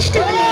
Stop!